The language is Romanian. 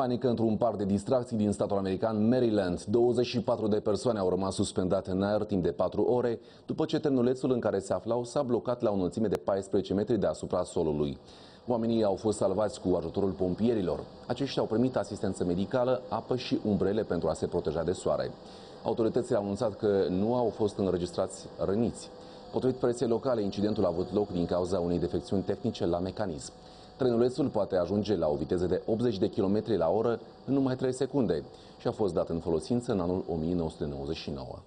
Panică într-un parc de distracții din statul american Maryland. 24 de persoane au rămas suspendate în aer timp de 4 ore după ce trenulețul în care se aflau s-a blocat la o înălțime de 14 metri deasupra solului. Oamenii au fost salvați cu ajutorul pompierilor. Aceștia au primit asistență medicală, apă și umbrele pentru a se proteja de soare. Autoritățile au anunțat că nu au fost înregistrați răniți. Potrivit presei locale, incidentul a avut loc din cauza unei defecțiuni tehnice la mecanism. Trenulețul poate ajunge la o viteză de 80 de km la oră în numai 3 secunde și a fost dat în folosință în anul 1999.